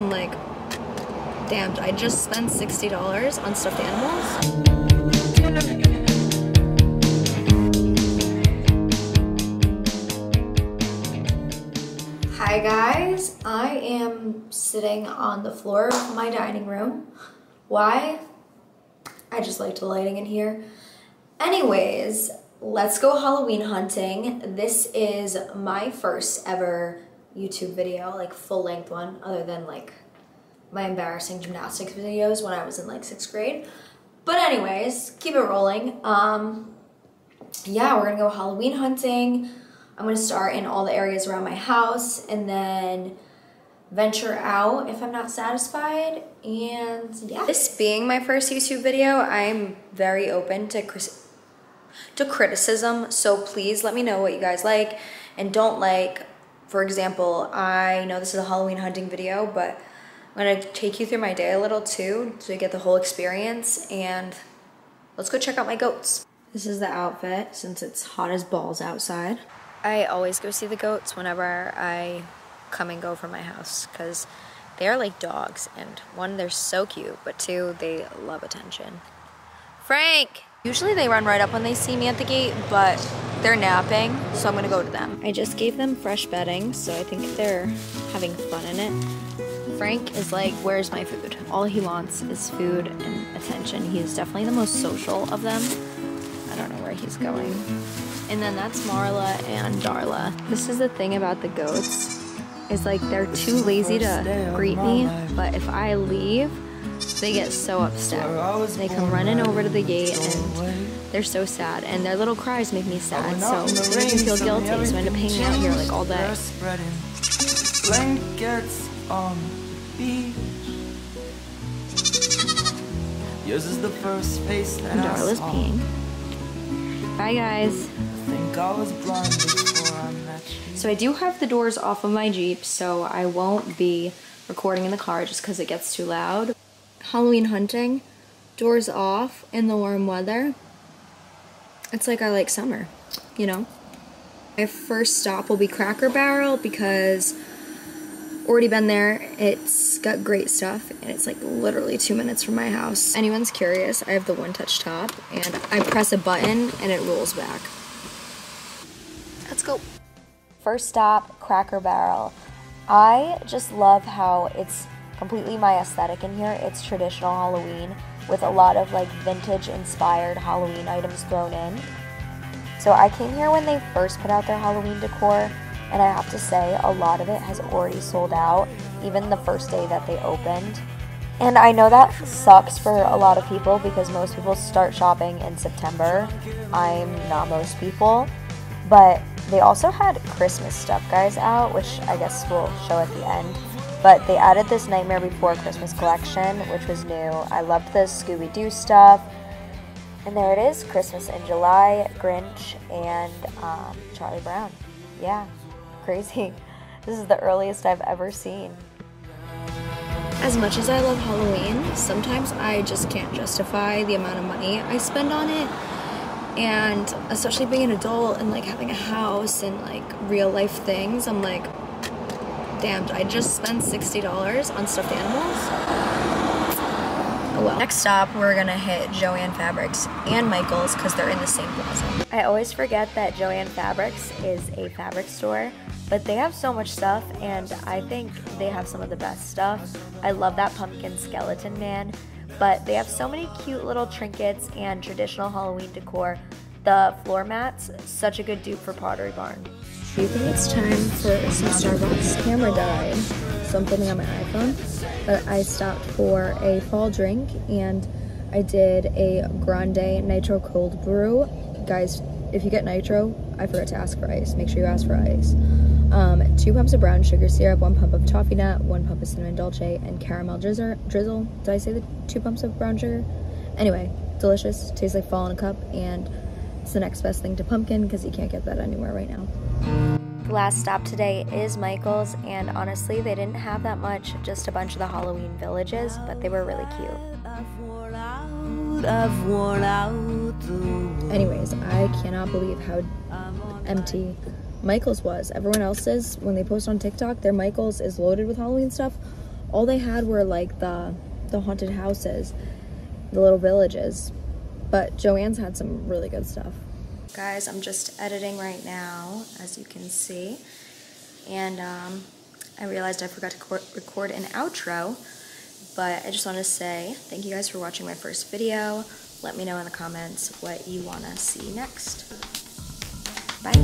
I'm like, damned, I just spent $60 on stuffed animals. Hi guys, I am sitting on the floor of my dining room. Why? I just like the lighting in here. Anyways, let's go Halloween hunting. This is my first ever YouTube video, like full length one, other than like my embarrassing gymnastics videos when I was in like sixth grade. But anyways, keep it rolling. Um, yeah, we're gonna go Halloween hunting. I'm gonna start in all the areas around my house and then venture out if I'm not satisfied. And yeah. This being my first YouTube video, I'm very open to to criticism. So please let me know what you guys like and don't like. For example, I know this is a Halloween hunting video, but I'm gonna take you through my day a little too so you get the whole experience and let's go check out my goats. This is the outfit since it's hot as balls outside. I always go see the goats whenever I come and go from my house because they are like dogs and one they're so cute but two they love attention. Frank! Usually they run right up when they see me at the gate but they're napping so I'm gonna go to them. I just gave them fresh bedding so I think they're having fun in it. Frank is like, where's my food? All he wants is food and attention. He is definitely the most social of them. I don't know where he's going. And then that's Marla and Darla. This is the thing about the goats, is like they're too lazy to greet me, but if I leave, they get so upset. They come running over to the gate and they're so sad. And their little cries make me sad, oh, so they make me feel guilty, so I end up hanging out here like all day. Blankets on the beach. Yours is the first face that and Darla's peeing. Bye guys. So I do have the doors off of my Jeep, so I won't be recording in the car just because it gets too loud. Halloween hunting, doors off in the warm weather. It's like I like summer, you know? My first stop will be Cracker Barrel because already been there. It's got great stuff and it's like literally two minutes from my house. Anyone's curious, I have the one touch top and I press a button and it rolls back. Let's go. First stop, Cracker Barrel. I just love how it's completely my aesthetic in here. It's traditional Halloween with a lot of like vintage inspired Halloween items thrown in. So I came here when they first put out their Halloween decor and I have to say a lot of it has already sold out even the first day that they opened. And I know that sucks for a lot of people because most people start shopping in September. I'm not most people, but they also had Christmas stuff guys out, which I guess we'll show at the end. But they added this Nightmare Before Christmas collection, which was new. I loved the Scooby Doo stuff. And there it is Christmas in July, Grinch, and um, Charlie Brown. Yeah crazy. This is the earliest I've ever seen. As much as I love Halloween, sometimes I just can't justify the amount of money I spend on it. And especially being an adult and like having a house and like real life things, I'm like, damned, I just spent $60 on stuffed animals. Oh well. Next stop, we're gonna hit Joann Fabrics and Michaels because they're in the same plaza. I always forget that Joann Fabrics is a fabric store, but they have so much stuff and I think they have some of the best stuff. I love that pumpkin skeleton man, but they have so many cute little trinkets and traditional Halloween decor. The floor mats, such a good dupe for Pottery Barn. Do you think it's time for some Starbucks? Camera died, so I'm filming on my iPhone but I stopped for a fall drink and I did a grande nitro cold brew. Guys, if you get nitro, I forgot to ask for ice. Make sure you ask for ice. Um, two pumps of brown sugar syrup, one pump of toffee nut, one pump of cinnamon dolce, and caramel drizzle. drizzle. Did I say the two pumps of brown sugar? Anyway, delicious. Tastes like fall in a cup, and it's the next best thing to pumpkin because you can't get that anywhere right now. The last stop today is Michael's, and honestly, they didn't have that much, just a bunch of the Halloween villages, but they were really cute. Anyways, I cannot believe how empty Michael's was. Everyone else's, when they post on TikTok, their Michael's is loaded with Halloween stuff. all they had were like the the haunted houses, the little villages. But Joann's had some really good stuff. Guys, I'm just editing right now, as you can see. And um, I realized I forgot to record an outro, but I just want to say thank you guys for watching my first video. Let me know in the comments what you want to see next. Bye.